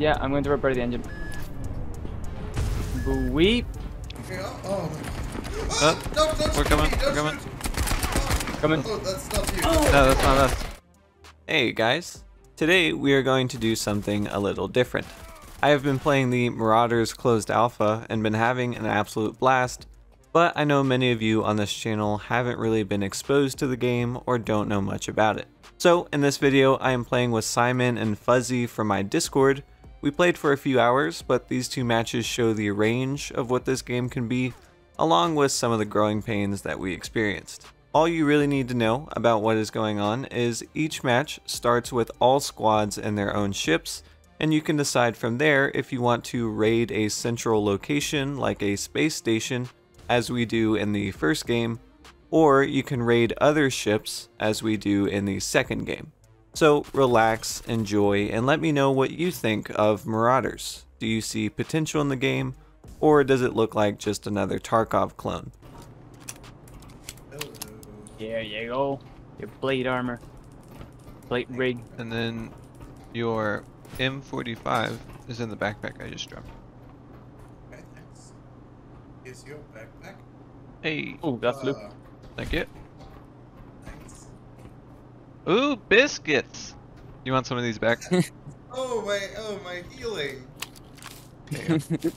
Yeah, I'm going to repair the engine. Weep. Okay, oh, oh my. Oh, don't, don't we're coming, me, we're coming. shoot. Coming. Oh, that's not you. No, that's not us. Hey guys, today we are going to do something a little different. I have been playing the Marauders closed alpha and been having an absolute blast, but I know many of you on this channel haven't really been exposed to the game or don't know much about it. So in this video I am playing with Simon and Fuzzy from my Discord. We played for a few hours, but these two matches show the range of what this game can be, along with some of the growing pains that we experienced. All you really need to know about what is going on is each match starts with all squads and their own ships, and you can decide from there if you want to raid a central location like a space station, as we do in the first game, or you can raid other ships as we do in the second game. So relax, enjoy, and let me know what you think of Marauders. Do you see potential in the game, or does it look like just another Tarkov clone? Hello. There you go. Your blade armor. Plate rig. And then your M45 is in the backpack I just dropped. Okay, thanks. Here's your backpack. Hey, Oh, that's loot. Uh, thank you. Thanks. Ooh, biscuits! You want some of these back? Oh my, oh my healing.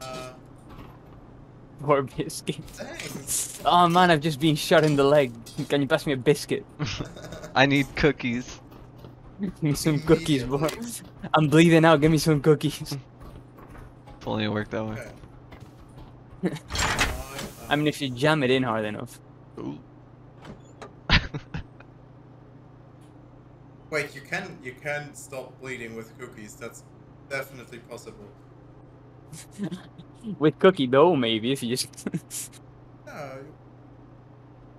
Uh, Or biscuit. thanks. Oh man, I've just been shot in the leg. Can you pass me a biscuit? I need cookies. Give me some cookies, boy. I'm bleeding out. Give me some cookies. If only it worked that way. I mean, if you jam it in hard enough. Ooh. Wait, you can you can stop bleeding with cookies. That's definitely possible. With cookie dough, maybe, if you just... No.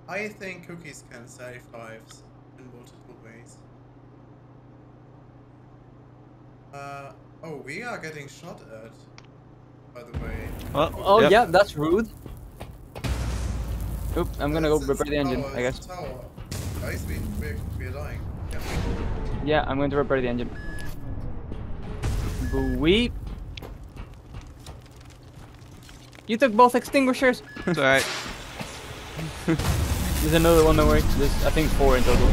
I think cookies can save lives in multiple ways. Uh oh, we are getting shot at. By the way. Well, oh, yep. yeah, that's rude. Oop, I'm gonna go It's- it's repair the engine, tower, I guess. tower. Guys, we, we're, we're dying. Yeah. I'm going to repair the engine. Weep. You took both extinguishers? It's alright. There's another one that works. There's, I think, four in total.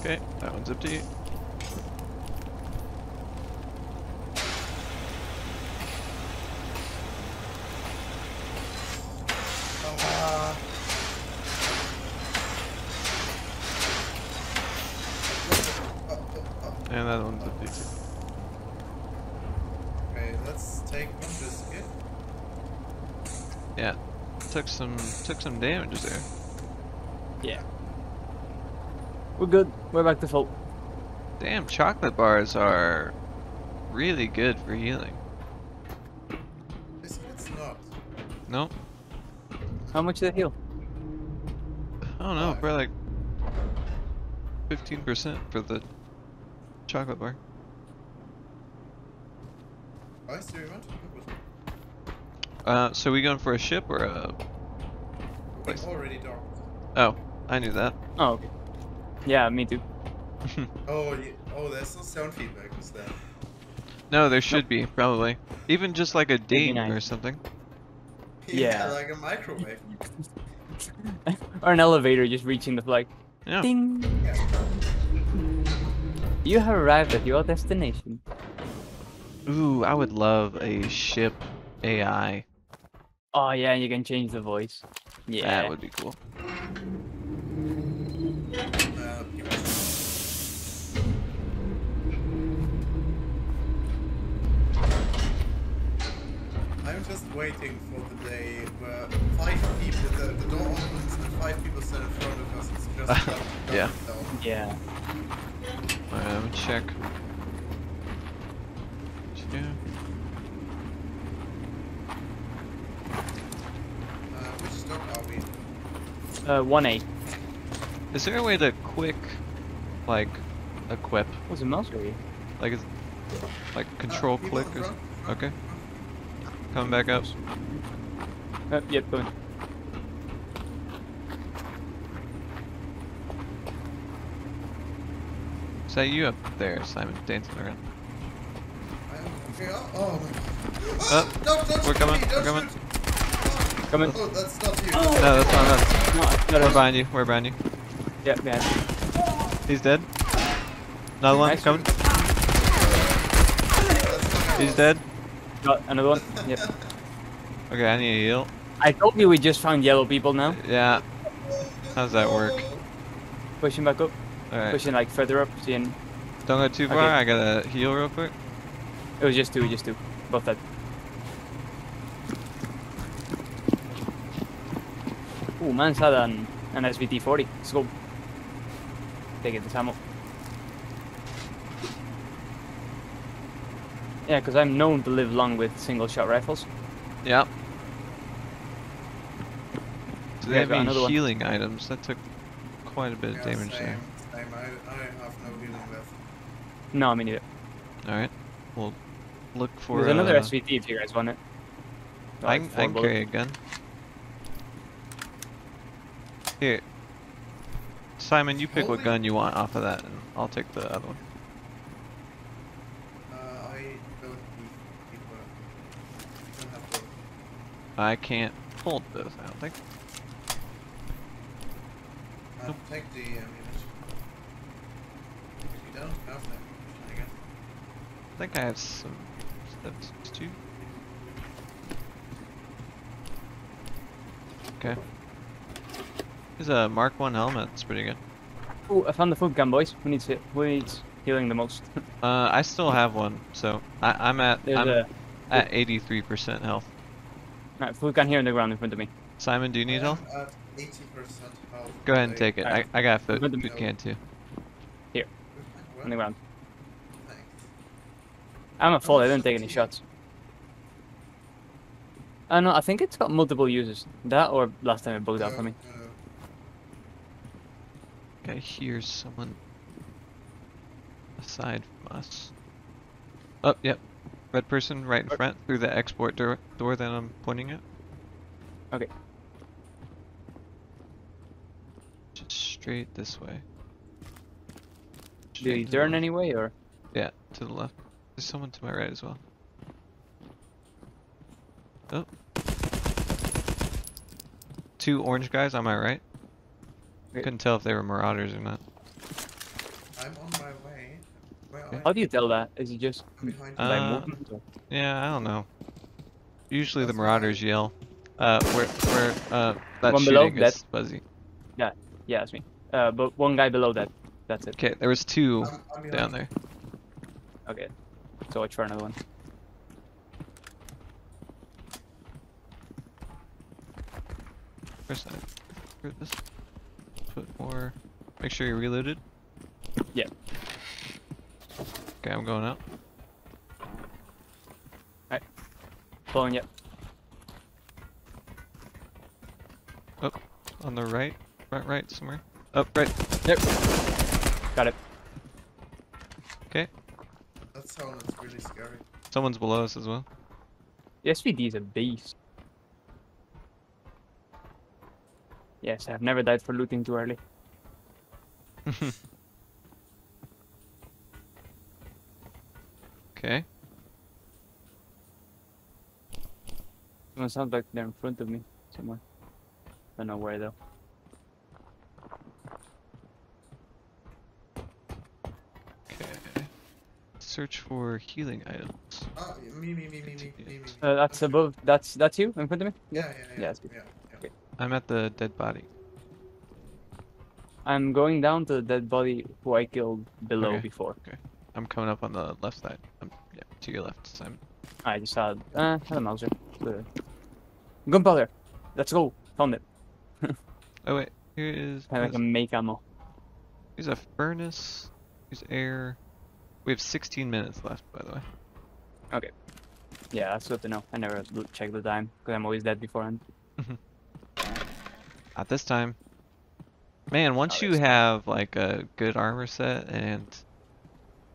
Okay, that one's up to you. Uh, oh, oh, oh. And that one's up to you. too. Okay, let's take one biscuit. Yeah. Took some took some damages there. Yeah. We're good. We're back to full. Damn, chocolate bars are really good for healing. Biscuits not. Nope. How much did it heal? I don't know, Five. probably like fifteen percent for the chocolate bar. Guys, do you want to do it? Uh, so we going for a ship or a? We Place. already docked. Oh, I knew that. Oh, okay. Yeah, me too. Oh, yeah. oh, that's no sound feedback, is that? no, there should be probably. Even just like a ding or something. Yeah. like a microwave. or an elevator just reaching the flag. Yeah. Ding! Yeah. You have arrived at your destination. Ooh, I would love a ship AI. Oh yeah, and you can change the voice. Yeah. That would be cool. Uh, I'm just waiting for the day where five people, the, the door opens and five people stand in front of us. It's just done, Yeah. done. Yeah. Alright, let me check. Yeah which dock are we? Uh, one A. Is there a way to quick, like, equip? What's a mouse for you? Like, is, like control Uh, click in or? front, Okay, front. coming back up. Uh, yep, go in. that you up there, Simon, dancing around? I am okay. Oh, oh my god. Oh, don't, don't we're coming, me, we're don't coming. Shoot. Coming. Oh, that's not oh. you. No, that's not us. No, I got We're behind you. We're behind you. Yeah, behind. He's dead. Another one Nice. coming. That's He's dead. Got another one. Yep. Okay, I need a heal. I told you we just found yellow people now. Yeah. How's that work? Pushing back up. Alright. Pushing like further up. Seeing. Don't go too far. Okay. I gotta heal real quick. It was just two. Just two. Both dead. Ooh, man's had an an SVT 40. Let's go. Take it this ammo. Yeah, because I'm known to live long with single shot rifles. Yeah. So they Okay, have any another one. healing items. That took quite a bit of damage same, there. Same. I, I have no healing left. No, I mean neither. Alright. We'll look for There's another uh, SVT if you guys want it. I Like can, I can carry a gun. Here. Simon, you pick what gun you want off of that, and I'll take the other one. Uh, I don't need people. don't have to. I can't hold this, I don't think. Uh, take the ammunition. If you don't have them, I guess. I think I have some steps too. Okay. There's a Mark 1 helmet, it's pretty good. Oh, I found the food gun, boys. Who needs it? Who needs healing the most? Uh, I still have one, so I, I'm at There's I'm a at 83% health. right, food gun here on the ground in front of me. Simon, do you need I help? at 80% health. Go ahead and take it. I, I got a food, Good to food know. can too. Here, on the ground. Thanks. I'm a full. I didn't take any oh, shots. I know. Uh, I think it's got multiple uses. That or last time it bugged out for me. No, no. I hear someone aside from us. Oh, yep. Red person right in front through the export door, door that I'm pointing at. Okay. Just straight this way. Do you turn left. anyway or? Yeah, to the left. There's someone to my right as well. Oh. Two orange guys on my right. Okay. Couldn't tell if they were marauders or not. I'm on my way. Where How you? do you tell that? Is it just behind Uh, movement? Yeah, I don't know. Usually the That's marauders yell. Uh, where, where, uh, that One below, shooting is fuzzy. Yeah, yeah, that's me. Uh, but one guy below that. That's it. Okay, there was two I'm, I'm down you. there. Okay. So watch for another one. Where's that? Where's this? Put more. Make sure you're reloaded. Yeah. Okay, I'm going out. Alright. Following yet. Oh, on the right, right, right, somewhere. Up, right. Yep. Got it. Okay. That sounded really scary. Someone's below us as well. The SVT is a beast. Yes, I've never died for looting too early. okay. Someone sounds like they're in front of me somewhere. Don't know where though. Okay. Search for healing items. Ah, me, me, me, me, me, me, me. me. Uh, that's above. That's that's you in front of me. Yeah, yeah, yeah. Yeah, it's yeah, yeah. I'm at the dead body. I'm going down to the dead body who I killed below Okay. before. Okay. I'm coming up on the left side. Um, yeah, to your left, Simon. I just had uh had a Mauser. Gunpowder. Let's go. Found it. Oh wait, here is. Like a make ammo. Here's a furnace. Here's air. We have 16 minutes left, by the way. Okay. Yeah, that's good to know. I never check the time because I'm always dead beforehand. At this time. Man, once you this have like a good armor set and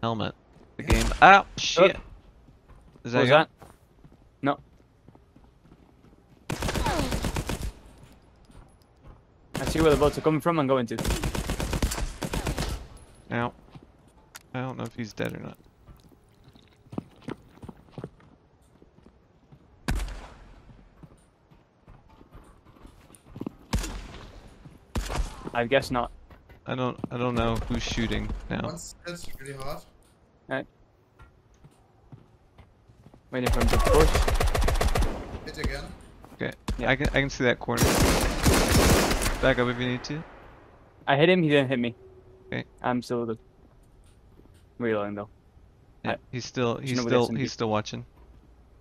helmet, the game. Ah, oh shit. Is What that was you? that? No. I see where the boats are coming from and going to. Now, I don't know if he's dead or not. I guess not. I don't I don't know who's shooting now. Once hits really hard. Waiting for him to push. Hit again. Okay. Yeah. I can I can see that corner. Back up if you need to. I hit him, he didn't hit me. Okay. I'm still good. Reloading though. Yeah, I- he's still he's still he's the- still watching.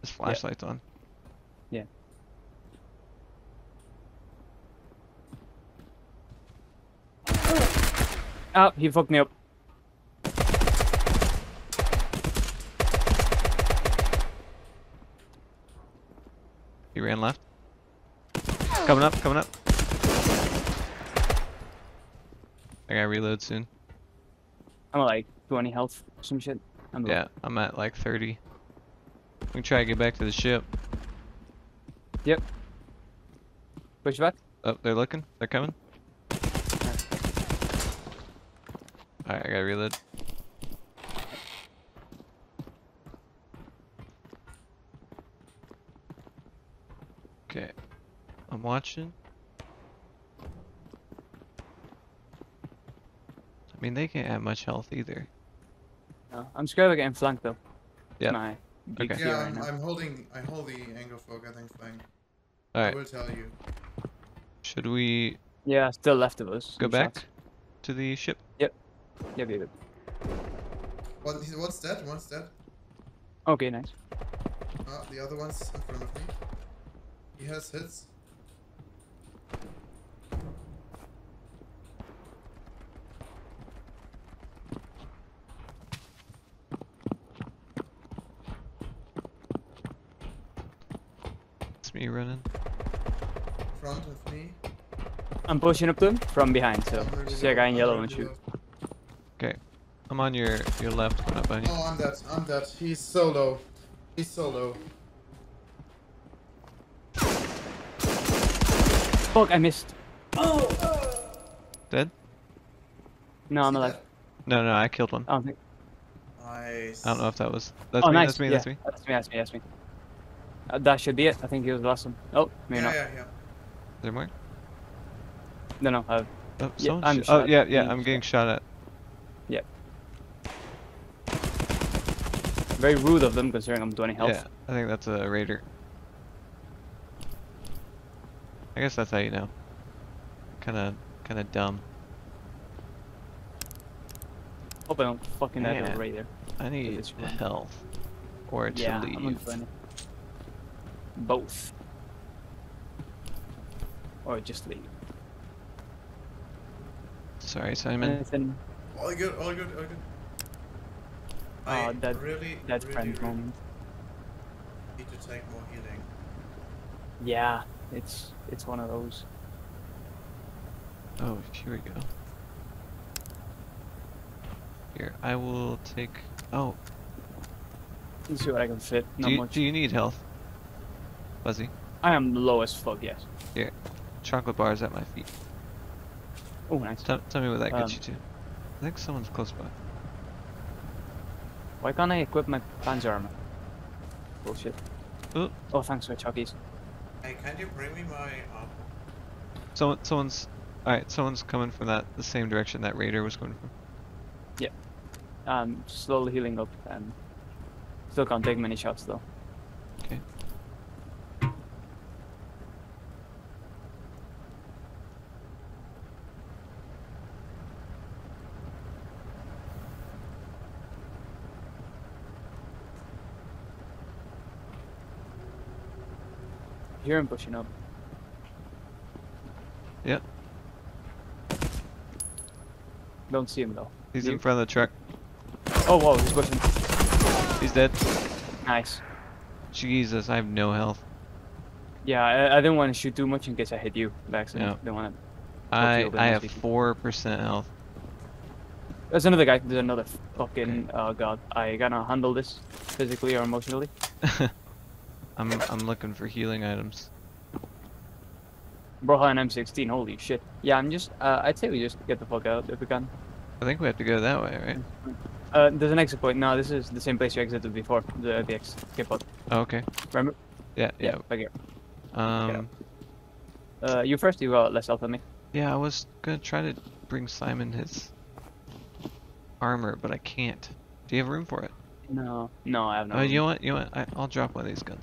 His flashlight's on. Yeah. Ah, he fucked me up. He ran left. Coming up, coming up. I gotta reload soon. I'm at like 20 health or some shit. I'm low. Yeah, I'm at like 30. We can try to get back to the ship. Yep. Push back. Oh, they're looking. They're coming. Alright, I gotta reload. Okay. I'm watching. I mean, they can't have much health either. No, I'm scared of getting flanked though. Yeah. My big Okay. Yeah, right I'm, now. I'm holding. I hold the angle for getting flank. I will tell you. should we Yeah, still left of us. go back shots. to the ship? Yep, yep, yep. What? What's that? What's that? Okay, nice. Ah, the other one's in front of me. He has hits. It's me running. In front of me. I'm pushing up to him from behind, so I'm see a guy in yellow and shoot. Low. I'm on your your left, going up. Oh, I'm dead. I'm dead. He's so low. He's so low. Fuck, I missed. Oh. Dead? No, I'm alive. No, no, I killed one. I don't. Nice. I don't know if that was. That's oh, me. nice. That's me. yeah, That's me. That's me. That's me. That's me. Uh, that should be it. I think he was the last one. Oh, maybe Yeah, not. yeah, yeah. Is there more? No, no. Uh, Oh, Yeah, someone I'm sh- oh yeah, yeah. I'm getting shot at. Very rude of them considering I'm 20 health. Yeah, I think that's a raider. I guess that's how you know. Kind of, kind of dumb. Hope I don't fucking die to Man. a raider. I need it's run. health, or to Yeah, I'm leave. gonna. Both. Or just leave. Sorry, Simon. Anything? All good. All good. All good. Oh, I that- really, That really, friend really moment. need to take more healing. Yeah, it's it's one of those. Oh, here we go. Here, I will take. Oh, Let's see what I can fit. Not do you, much. do you need health? Fuzzy, I am low as fuck. Yes. Here, chocolate bars at my feet. Oh, nice. Tell, tell me what that gets Um, you to. I think someone's close by. Why can't I equip my panzer armor? Bullshit. Oh. Oh, thanks for Chuckies. Hey, can you bring me my um, Someone, someone's. All right, someone's coming from that the same direction that raider was going from. Yeah. Um, slowly healing up and still can't take many shots though. Okay. Hear him pushing up. Yep. Don't see him though. He's You- in front of the truck. Oh, whoa, he's pushing. He's dead. Nice. Jesus, I have no health. Yeah, I, I didn't want to shoot too much in case I hit you by accident. Yeah. Didn't want to. I I have four percent health. There's another guy. There's another fucking. Oh god, I gotta handle this physically or emotionally. I'm I'm looking for healing items. Broha and M16. Holy shit. Yeah, I'm just. Uh, I'd say we just get the fuck out if we can. I think we have to go that way, right? Uh, there's an exit point. No, this is the same place you exited before. The the escape pod. Oh, okay. Remember? Yeah, yeah. Back here. Um, Uh, you first. You got less health than me. yeah, I was gonna try to bring Simon his armor, but I can't. Do you have room for it? No, no, I have no. Oh, room. you know what? You what? I, I'll drop one of these guns.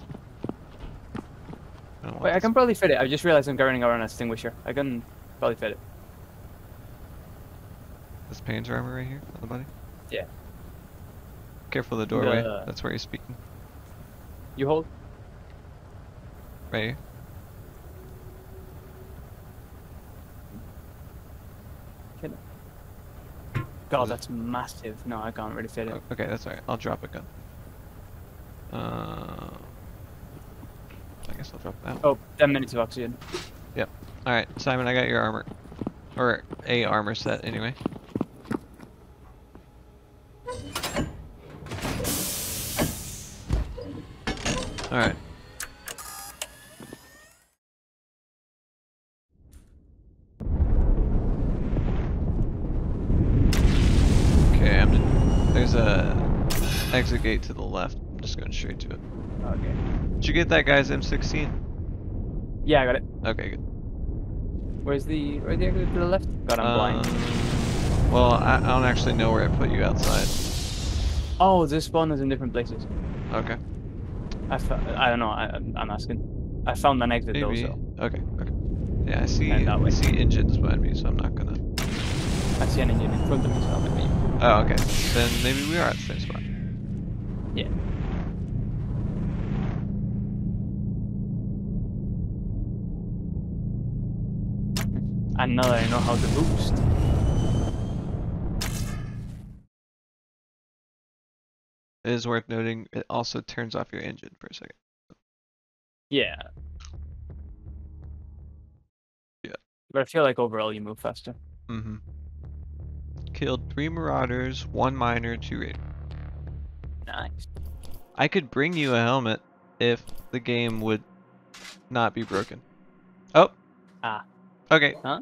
I Wait, I can probably fit it. I just realized I'm carrying around an extinguisher. I can probably fit it. This panzer armor right here on the body. Yeah. Careful of the doorway. The- That's where you're speaking. You hold. Right here. God, it- that's massive. No, I can't really fit it. Oh, okay, that's alright. I'll drop a gun. Uh, I guess I'll drop that. Oh, 10 minutes of oxygen. Yep. Alright, Simon, I got your armor. Or a armor set, anyway. Alright. Okay, I'm. There's a exit gate to the left. I'm just going straight to it. Okay. Did you get that guy's M16? Yeah, I got it. Okay, good. Where's the where's the exit to the left? God, I'm blind. Um, Well, I, I don't actually know where I put you outside. Oh, this spawn is in different places. Okay. I I don't know. I, I'm- I'm asking. I found an exit though, so Okay. Okay. Yeah, I see. I see engines behind me, so I'm not gonna. I see an engine in front of me, so I'm gonna. Oh, okay. Then maybe we are at the same spot. Yeah. And now that I know how to boost. It is worth noting. It also turns off your engine for a second. Yeah. Yeah. But I feel like overall you move faster. Mm-hmm. Killed three marauders, one miner, two raiders. Nice. I could bring you a helmet if the game would not be broken. Oh. Ah. Okay. Huh?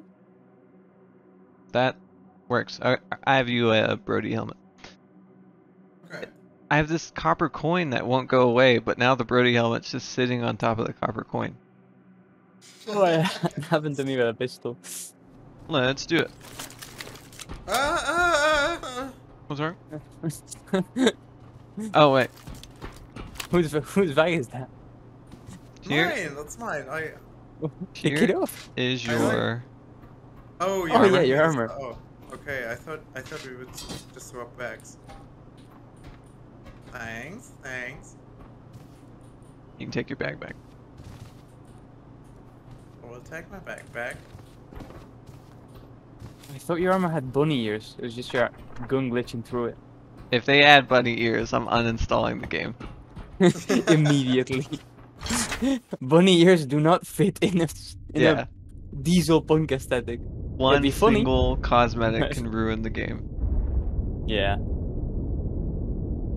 That works. I, I have you a Brodie helmet. Okay. I have this copper coin that won't go away, but now the Brodie helmet's just sitting on top of the copper coin. oh, What happened to me with a pistol? Let's do it. Ah, ah, ah, What's wrong? Oh wait. whose whose bag is that? Here Mine, that's mine. I. Take it off. is I like- your. Oh, Oh, yeah, your is- armor. Oh, okay. I thought I thought we would just swap bags. Thanks, thanks. You can take your bag back. I will take my bag back. I thought your armor had bunny ears. It was just your gun glitching through it If they add bunny ears, I'm uninstalling the game. immediately. bunny ears do not fit in a in Yeah. a diesel punk aesthetic. One be funny. single cosmetic can ruin the game. Yeah.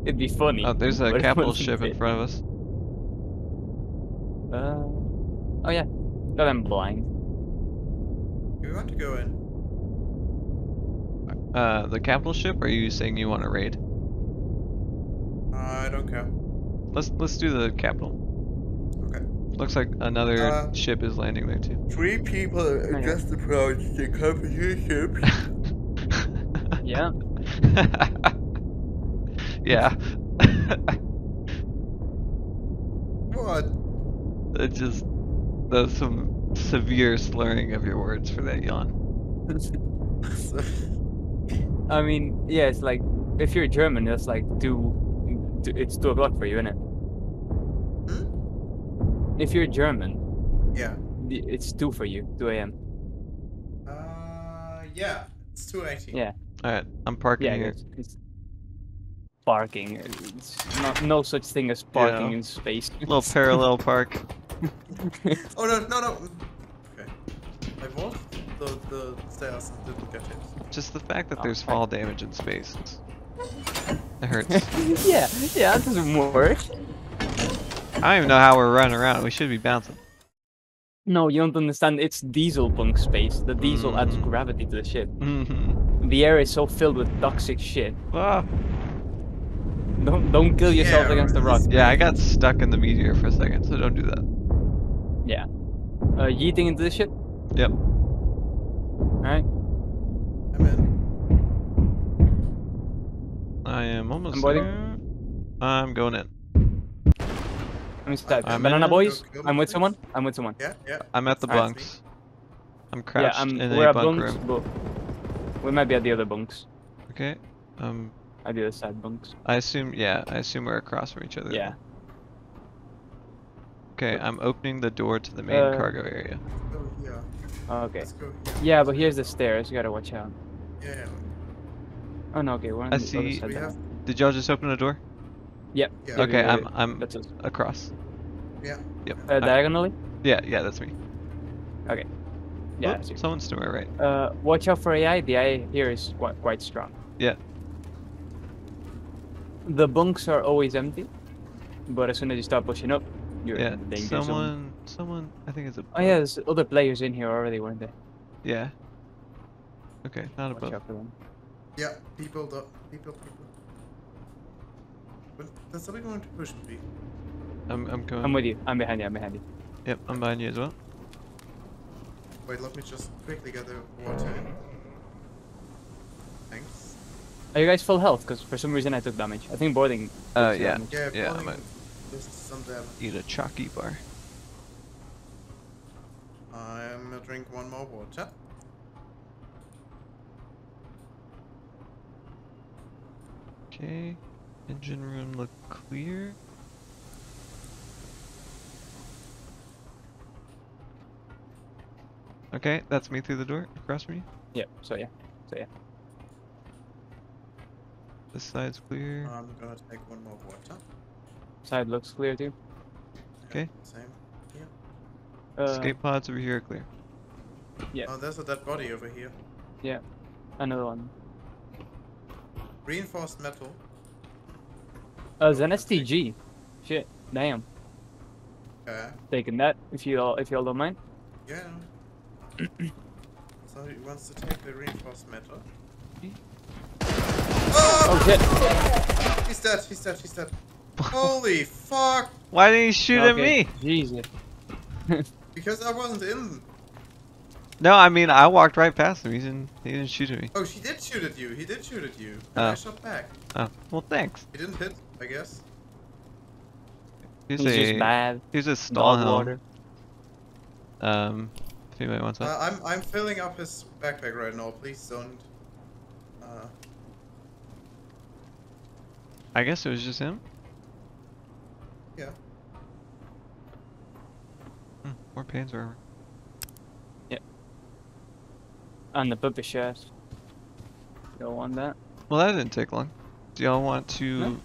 It'd be funny. Oh, there's a but it capital ship in front of us. Uh, oh yeah. God, I'm blind. Do we want to go in? Uh, the capital ship? Or are you saying you want to raid? Uh, I don't care. Let's let's do the capital. Okay. Looks like another Uh, ship is landing there too. Three people yeah. just approached the company ship. Yeah. yeah. what? it just that's some severe slurring of your words for that yawn. I mean, yeah, it's like if you're German, it's like two. two- It's two o'clock for you, isn't it? If you're German, Yeah. it's two for you, two a.m. Uh, yeah. It's 280. Yeah. Alright, I'm parking Yeah, here. it's, it's parking. It's not no such thing as parking Yeah. in space. Little parallel park. Oh no, no, no. Okay. I walked the, the stairs and didn't get hit. Just the fact that Oh, there's fall damage in space. it's- It hurts. yeah, yeah, that doesn't work. I don't even know how we're running around. We should be bouncing. No, you don't understand. It's diesel punk space. The diesel adds Mm. gravity to the ship. Mm-hmm. The air is so filled with toxic shit. Ah, Don't don't kill yourself Yeah, against the rock. Yeah, I got stuck in the meteor for a second, so don't do that. Yeah. Uh, yeeting into the ship. Yep. Alright. I'm in. I am almost I'm there. I'm going in. I'm inside. I'm Banana in. boys. Go- go I'm with someone. I'm with someone. Yeah, yeah. I'm at the Alright. bunks. I'm Yeah, I'm. in We're a bunk bunks, room. but we might be at the other bunks. Okay. Um, At the other side bunks. I assume. Yeah, I assume we're across from each other. Yeah. Okay, I'm opening the door to the main Uh, cargo area. Let's. Okay. Go here. Yeah, but here's the stairs. You gotta watch out. Yeah, yeah. Oh no. Okay, we're on I the other see- side. We have. Did y'all just open the door? Yep. Yeah. Yeah, Okay, I'm I'm That's us. across. Yeah. Yep. Uh, diagonally. yeah, yeah, that's me. Okay. Yeah. Oh, someone's to my right. Uh, watch out for AI. The AI here is quite quite strong. Yeah. The bunks are always empty, but as soon as you start pushing up, you're Yeah. in danger zone. Someone, someone. I think it's a. Oh yeah, there's other players in here already, weren't there? Yeah. Okay, not Watch above. out for them. Yeah. People. People. People. But there's somebody going to push me. I'm I'm going. I'm with you. I'm behind you. I'm behind you. Yep, I'm behind you as well. Wait, let me just quickly get the water in. Thanks. Are you guys full health? Because for some reason I took damage. I think boarding. Uh, yeah. damage. Yeah, Yeah, I'm at- does some damage. Eat a chalky bar. I'm gonna drink one more water. Okay. Engine room look clear. Okay, that's me through the door across from you. Yep. So yeah. So yeah. This side's clear. I'm gonna take one more water. Side looks clear too. Okay. Same. Uh, Escape pods over here are clear. Yeah. Oh, there's a dead body over here. Yeah. Another one. Reinforced metal. Uh, it's an STG. Shit. Damn. Okay. Taking that if you all if you all don't mind. Yeah. so he wants to take the reinforced metal. Oh Oh! shit. He's dead, he's dead, he's dead. Holy fuck! Why didn't he shoot at me? Jesus. Because I wasn't in. No, I mean I walked right past him. He didn't. He didn't shoot at me. Oh, he did shoot at you. He did shoot at you. Oh. I shot back. Oh, well, thanks. He didn't hit, I guess. Here's He's just a bad. here's a stall Dog water. Um, if anybody wants Uh, that. I'm I'm filling up his backpack right now. Please don't. Uh, I guess it was just him. yeah. Hmm, more pains are. And the puppet shaft. Don't want that. Well, that didn't take long. Do y'all want to? No.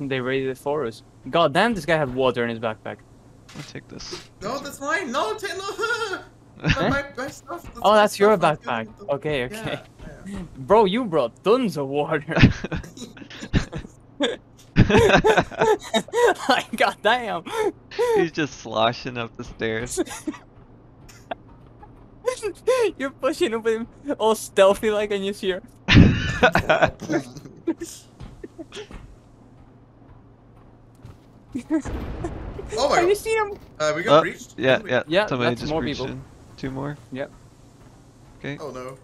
They raided it for us. God damn, this guy had water in his backpack. I'll take this. No, that's mine. No, take no. my, my, my stuff. That's Oh, that's your stuff. Backpack. giving Okay, okay. Yeah, Bro, you brought tons of water. like, god damn. He's just sloshing up the stairs. You're pushing up with him all stealthy like and you see her. oh my Have you seen him? Uh, we got Oh, breached. yeah, yeah. Yeah, Somebody that's just more reached people. in. Two more. Yep. Okay. Oh no.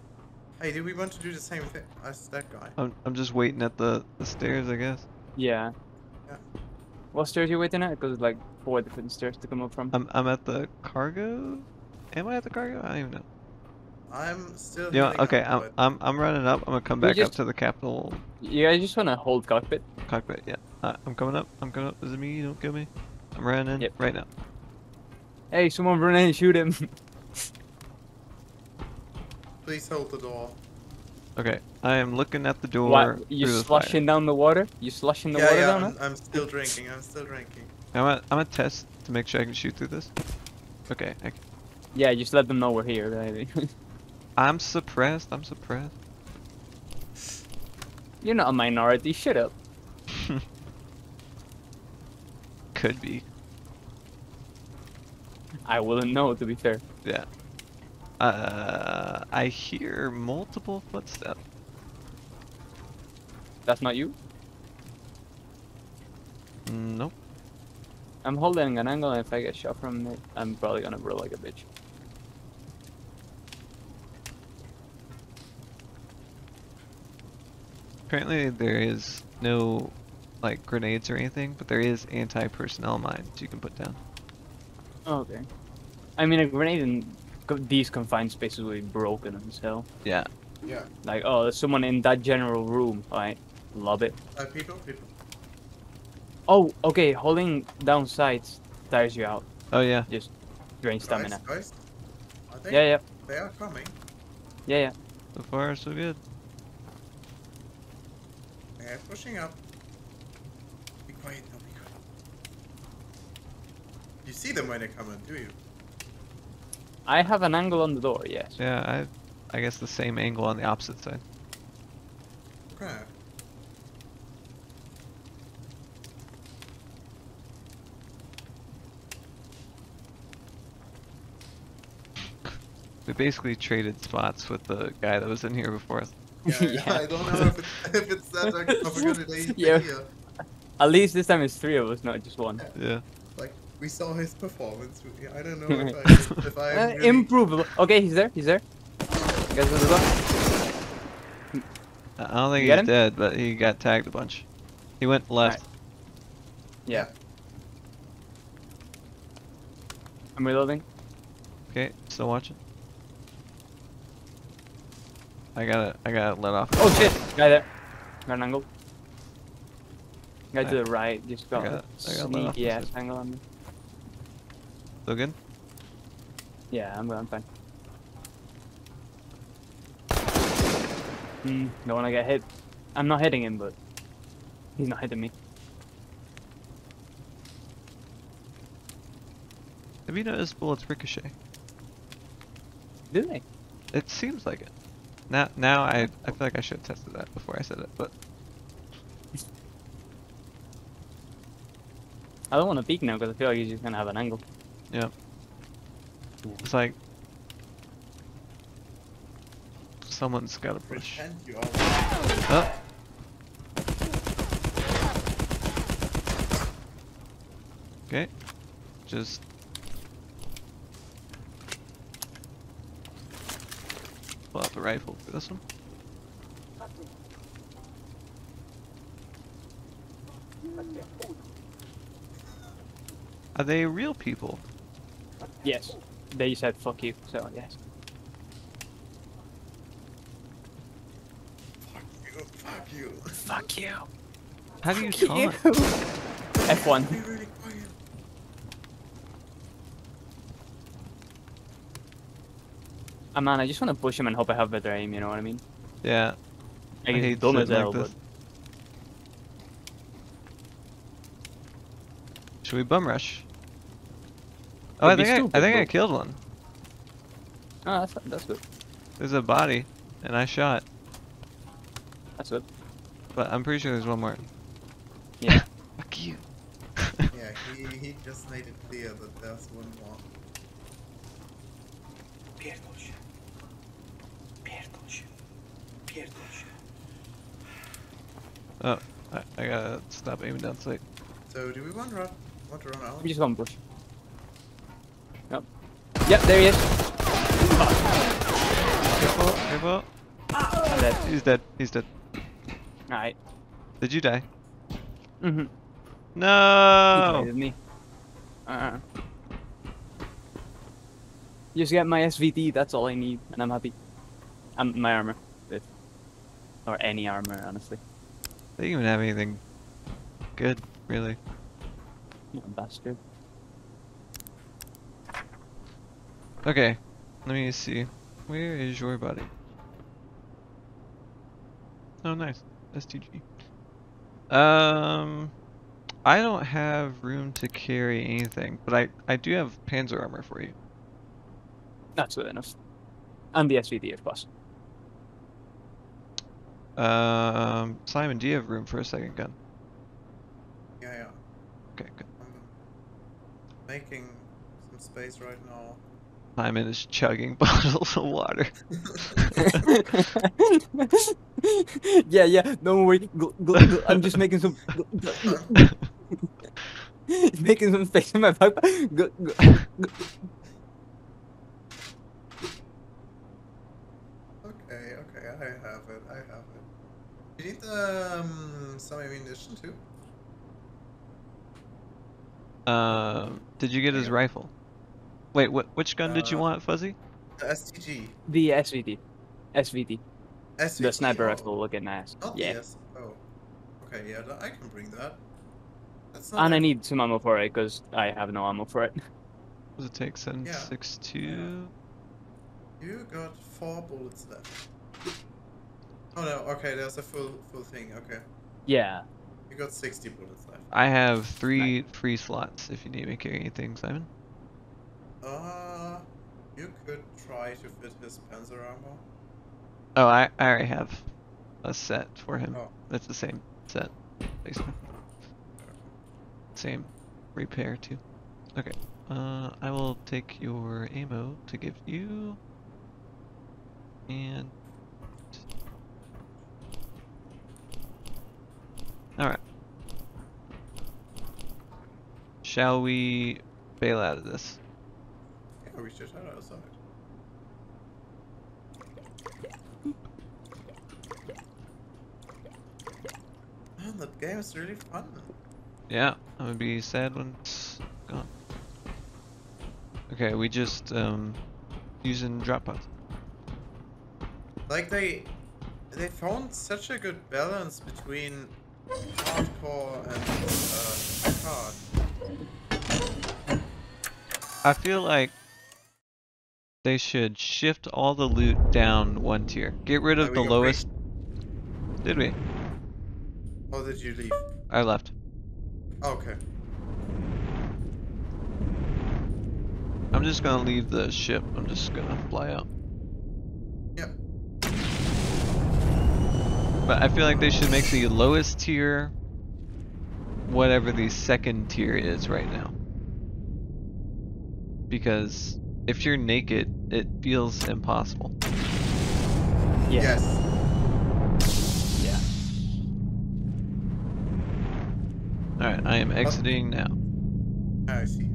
Hey, do we want to do the same thing as that guy? I'm I'm just waiting at the the stairs, I guess. Yeah. Yeah. What stairs are you waiting at? Because it's like four different stairs to come up from. I'm I'm at the cargo. Am I at the cargo? I don't even know. I'm still. You know, okay, up, I'm but- I'm I'm running up. I'm gonna come back just- up to the capital You guys just wanna hold cockpit? cockpit. Yeah. Uh, I'm coming up. I'm coming up. Is it me? Don't kill me. I'm running Yep. right now. Hey, someone run in and shoot him. Please hold the door. Okay. I am looking at the door. what? You through the fire. slushing down the water? You slushing the yeah, water yeah. down? I'm. I'm still drinking. I'm still drinking. I'm gonna I'm gonna test to make sure I can shoot through this. Okay. I, Yeah, just let them know we're here. Right? I'm suppressed. I'm suppressed. You're not a minority. Shut up. Could be. I wouldn't know, to be fair. Yeah. Uh, I hear multiple footsteps. That's not you. Nope. I'm holding an angle, and if I get shot from it, I'm probably gonna roll like a bitch. Apparently there is no like grenades or anything, but there is anti-personnel mines you can put down. Okay. I mean, a grenade in these confined spaces will be broken as hell. Yeah. Yeah. Like, oh, there's someone in that general room. Alright, love it. Uh, people, people. Oh, okay, holding down sights tires you out. Oh yeah. Just drain Guys, stamina. guys. Are they? Yeah, yeah, They are coming. yeah, yeah. So far so good. They are pushing up. Be quiet, no, be quiet. You see them when they come in, do you? I have an angle on the door, yes. Yeah, I I guess the same angle on the opposite side. Okay. We basically traded spots with the guy that was in here before us. Yeah, yeah. Yeah. I don't know if, it, if it's that like, of a good idea. Yeah. idea. At least this time it's three of us, not just one. Yeah. Like we saw his performance. We- I don't know if I if I Uh, really... Improvable. Okay, he's there, he's there. Guys, let's go. I I don't think You he's him? dead, but he got tagged a bunch. He went left. Yeah. I'm reloading. Okay, still watching. I gotta I gotta let off. Oh shit! Guy there. Got an angle. Guy to I- the right just got got- a I got sneaky ass side. angle on me. Still good? Yeah, I'm good. I'm fine. Hmm, don't wanna get hit. I'm not hitting him, but he's not hitting me. Have you noticed bullets ricochet? Do they? It seems like it. Now now I I feel like I should have tested that before I said it, but I don't want to peek now because I feel like he's just gonna have an angle. yeah. It's like someone's gotta push. Pretend you are. Oh. Okay. Just pull out the rifle for this one. Are they real people? Yes. They said fuck you, so yes. Fuck you, fuck you. Fuck you. How do you Fuck taunt? F1. Be really quiet. Ah man, I just want to push him and hope I have better aim, you know what I mean? Yeah. Like, I it's hate dumb as hell, like this. Should we bum rush? Oh, I That'd think I, I think I killed one. but... Oh, that's, that's good. There's a body, and I shot, That's good. but I'm pretty sure there's one more. Yeah. Fuck you. Yeah, he, he just made it clear that there's one more. Pierdol się. Pierdol się. Pierdol się. Oh, I, I gotta stop aiming down sight. So do we want to run? Want to run out? I'm just gonna push. Yep. Yep, there he is. Careful, careful. I'm dead. He's dead. He's dead. Alright. Did you die? Mm-hmm. No. He me. Uh-uh. Just get my SVT, that's all I need, and I'm happy. And my armor. If, or any armor, honestly. They didn't even have anything good, really. You bastard. Okay, let me see. Where is your body? Oh, nice. STG. Um, I don't have room to carry anything, but I I do have Panzer armor for you. That's good enough. And the SVT, of course. Um, Simon, do you have room for a second gun? Yeah, yeah. Okay, good. I'm making some space right now. Simon is chugging bottles of water. yeah, yeah, don't worry. Gl- gl- gl- I'm just making some. gl- gl- Making some face in my backpack. Go, go. Okay, okay, I have it, I have it. You need um, some ammunition too? Um, did you get his rifle? Wait, what? Which gun did you Uh, want, Fuzzy? The STG. The SVD. SVD. SVT. The sniper oh, rifle looking nice. Not Yeah. the S. Oh. Okay, yeah, I can bring that. That's not And I need some ammo for it because I have no ammo for it. What does it take? Seven Yeah. six two. You got four bullets left. Oh no, okay, there's a full full thing, okay. Yeah. You got 60 bullets left. I have three free slots if you need me to carry anything, Simon. Uh, you could try to fit his panzer armor. Oh, I, I already have a set for him. Oh. That's the same set, basically. Same repair too. Okay. Uh, I will take your ammo to give you. And. Alright. Shall we bail out of this? Yeah, we should head outside. Man, that game is really fun. Yeah, I'm gonna be sad when it's gone. Okay, we just um using drop pods. Like they, they found such a good balance between hardcore and uh, hard. I feel like they should shift all the loot down one tier. Get rid of the got break. lowest. Did we? Oh, did you leave? I left. Okay. I'm just gonna leave the ship. I'm just gonna fly out. Yep. But I feel like they should make the lowest tier whatever the second tier is right now. Because if you're naked, it feels impossible. Yeah. Yes. Yeah. Alright, I am oh. exiting now. I see.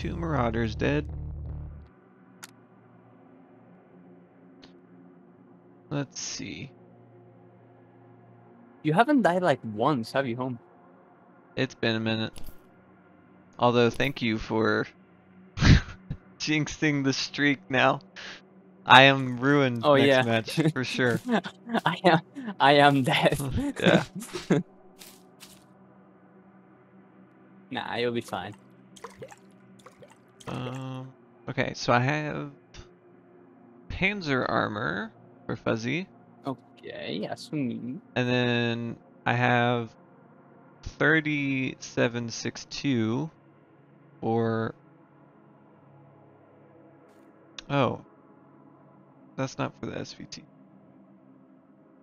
Two marauders dead. Let's see. You haven't died like once, have you, home? It's been a minute. Although, thank you for jinxing the streak now. I am ruined Oh, next yeah. match, for sure. I am. I am dead. Yeah. nah, you'll be fine. Um, okay, so I have Panzer armor for Fuzzy, Okay, yes, and then I have 3762 for. Oh. That's not for the SVT.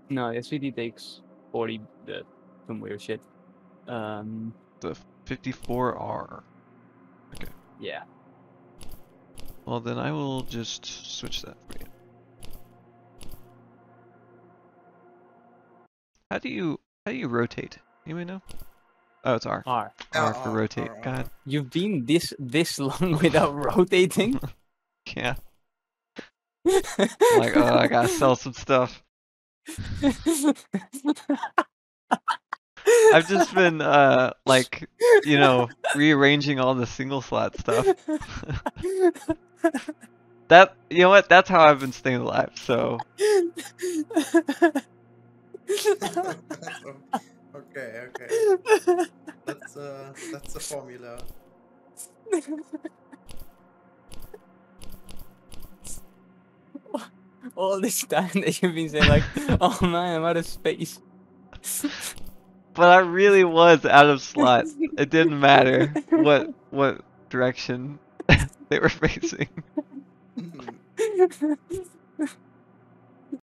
No, the SVD takes 40, the, some weird shit. Um, The 54R. Okay. Yeah. Well, then I will just switch that for you. How do you how do you rotate? Anybody know? Oh, it's R. R. R R, for rotate. R, R. God, You've been this this long without rotating? yeah. Like, oh, I gotta sell some stuff. I've just been uh like you know rearranging all the single slot stuff. That you know what? That's how I've been staying alive. So okay, okay. That's uh, that's the formula. All this time that you've been saying like, oh man, I'm out of space. But I really was out of slot. It didn't matter what what direction they were facing.